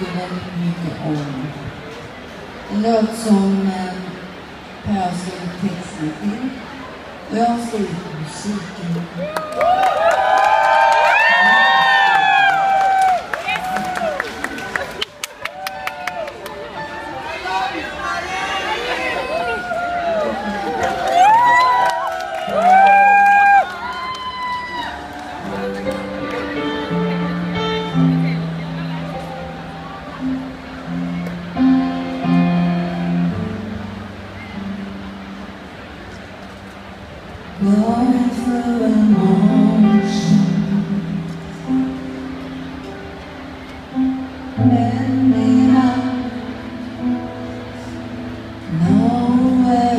väldigt mycket om. En låt som Per skrev texten till och jag har skrivit musiken. Going through emotion Bend me up Nowhere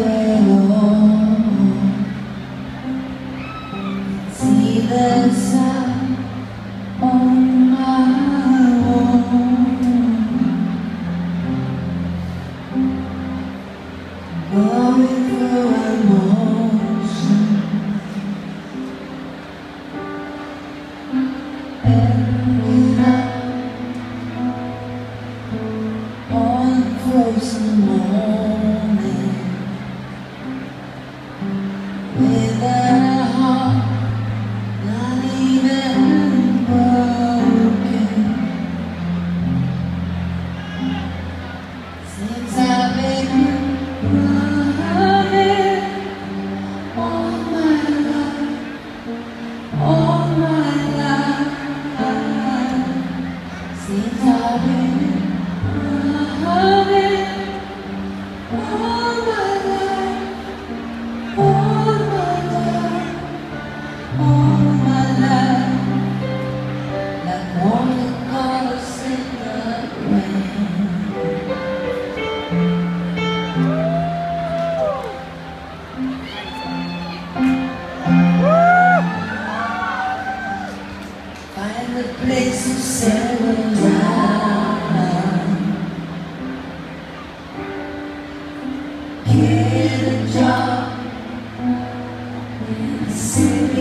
See the sun on my wall Deus amor.